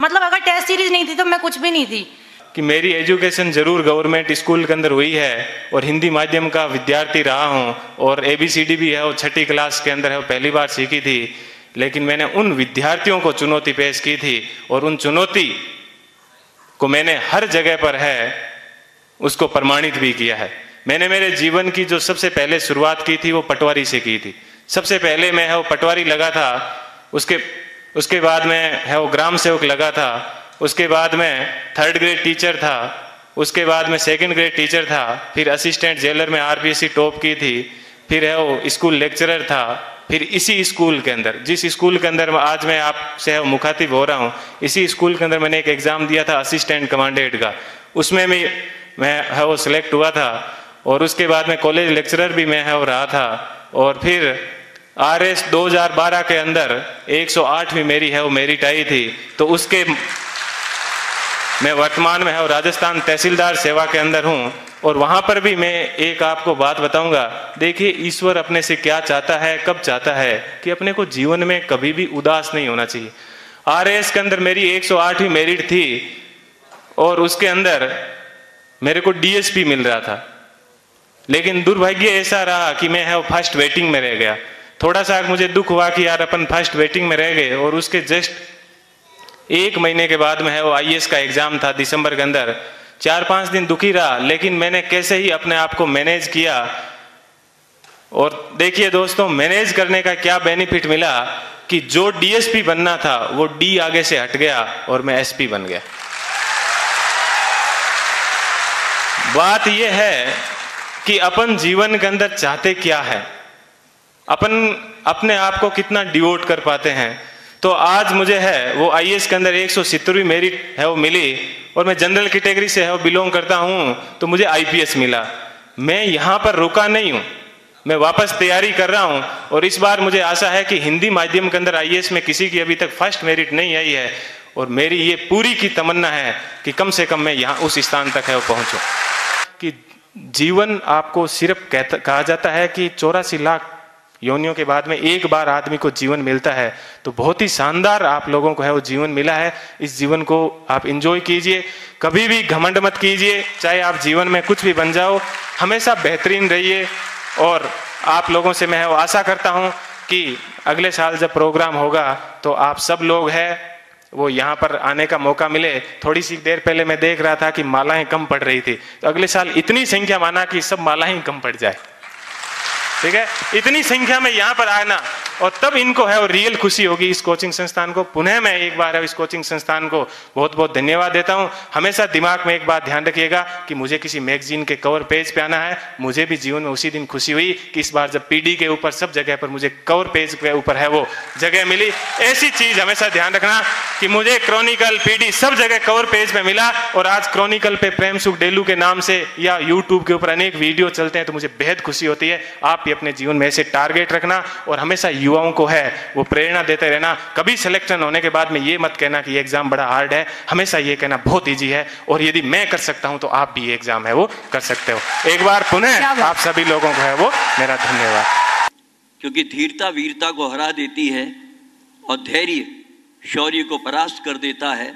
मतलब अगर test series नहीं थी तो मैं कुछ भी नहीं थी। कि मेरी एजुकेशन ज़रूर गवर्नमेंट स्कूल के अंदर हुई है और हिंदी माध्यम का विद्यार्थी रहा हूँ और ए बी सी डी भी है वो छठी क्लास के अंदर है पहली बार सीखी थी। लेकिन मैंने उन विद्यार्थियों को चुनौती पेश की थी और उन चुनौती को मैंने हर जगह पर है, उसको प्रमाणित भी किया है। मैंने मेरे जीवन की जो सबसे पहले शुरुआत की थी, वो पटवारी से की थी। सबसे पहले मैं है, वो पटवारी लगा था, उसके उसके बाद में, है वो ग्राम सेवक लगा था। उसके बाद में थर्ड ग्रेड टीचर था। उसके बाद में सेकंड ग्रेड टीचर था। फिर असिस्टेंट जेलर में आरपीएससी टॉप की थी। फिर है वो स्कूल लेक्चरर था। फिर इसी स्कूल के अंदर, जिस स्कूल के अंदर आज मैं आपसे मुखातिब हो रहा हूँ, इसी स्कूल के अंदर मैंने एक एग्ज़ाम दिया था असिस्टेंट कमांडेंट का। उसमें भी मैं है वो सिलेक्ट हुआ था। और उसके बाद में कॉलेज लेक्चरर भी मैं है वो रहा था। और फिर आर एस दो के अंदर 108वीं मेरी है, वो मेरिट आई थी। तो उसके मैं वर्तमान में है और राजस्थान तहसीलदार सेवा के अंदर हूँ। और वहाँ पर भी मैं एक आपको बात बताऊँगा। देखिए, ईश्वर अपने से क्या चाहता है, कब चाहता है, कि अपने को जीवन में कभी भी उदास नहीं होना चाहिए। आर एस के अंदर मेरी 108वीं मेरिट थी, और उसके अंदर मेरे को डीएसपी मिल रहा था। लेकिन दुर्भाग्य ऐसा रहा कि मैं है फ़र्स्ट वेटिंग में रह गया। थोड़ा सा मुझे दुख हुआ कि यार अपन फ़र्स्ट वेटिंग में रह गए और उसके जस्ट एक महीने के बाद में है वो आई का एग्ज़ाम था दिसंबर के अंदर। चार पाँच दिन दुखी रहा, लेकिन मैंने कैसे ही अपने आप को मैनेज किया। और देखिए दोस्तों मैनेज करने का क्या बेनिफिट मिला कि जो डीएसपी बनना था, वो डी आगे से हट गया और मैं एसपी बन गया। बात यह है कि अपन जीवन के अंदर चाहते क्या है? अपन अपने आप को कितना डिवोट कर पाते हैं। तो आज मुझे है, वो आई के अंदर एक सौ मेरिट है, वो मिली और मैं जनरल कैटेगरी से है, वो बिलोंग करता हूँ तो मुझे आईपीएस मिला। मैं यहाँ पर रुका नहीं हूँ। मैं वापस तैयारी कर रहा हूँ और इस बार मुझे आशा है कि हिंदी माध्यम के अंदर आई में किसी की अभी तक फ़र्स्ट मेरिट नहीं आई है और मेरी ये पूरी की तमन्ना है कि कम से कम मैं यहाँ उस स्थान तक है, वो पहुँचूँ। कि जीवन आपको सिर्फ़ कहता, कहा जाता है कि चौरासी लाख योनियों के बाद में एक बार आदमी को जीवन मिलता है तो बहुत ही शानदार आप लोगों को है वो जीवन मिला है। इस जीवन को आप इंजॉय कीजिए, कभी भी घमंड मत कीजिए, चाहे आप जीवन में कुछ भी बन जाओ, हमेशा बेहतरीन रहिए। और आप लोगों से मैं आशा करता हूँ कि अगले साल जब प्रोग्राम होगा तो आप सब लोग हैं, वो यहाँ पर आने का मौका मिले। थोड़ी सी देर पहले मैं देख रहा था कि मालाएँ कम पड़ रही थी। तो अगले साल इतनी संख्या माना कि सब मालाएँ कम पड़ जाए। ठीक है? इतनी संख्या में यहाँ पर आना। और तब इनको है और रियल खुशी होगी इस कोचिंग संस्थान को। पुनः मैं एक बार इस कोचिंग संस्थान को बहुत बहुत धन्यवाद देता हूँ। हमेशा दिमाग में एक बात ध्यान रखिएगा कि मुझे किसी मैगजीन के कवर पेज पे आना है। मुझे भी जीवन में उसी दिन खुशी हुई कि इस बार जब पीडी के ऊपर, सब जगह पर मुझे कवर पेज के ऊपर है वो जगह मिली। ऐसी चीज़ हमेशा ध्यान रखना कि मुझे क्रॉनिकल पीडी सब जगह कवर पेज पे मिला और आज क्रॉनिकल पे प्रेम सुख डेलू के नाम से या यूट्यूब के ऊपर अनेक वीडियो चलते हैं तो मुझे बेहद खुशी होती है। आप भी अपने जीवन में ऐसे टारगेट रखना और हमेशा युवाओं को है वो प्रेरणा देते रहना। कभी सिलेक्शन होने के बाद में ये मत कहना कि ये एग्ज़ाम बड़ा हार्ड है। हमेशा ये कहना बहुत ईजी है। और यदि मैं कर सकता हूँ तो आप भी ये एग्ज़ाम है वो कर सकते हो। एक बार पुनः आप सभी लोगों को है वो मेरा धन्यवाद। क्योंकि धीरता वीरता को हरा देती है और धैर्य शौर्य को परास्त कर देता है।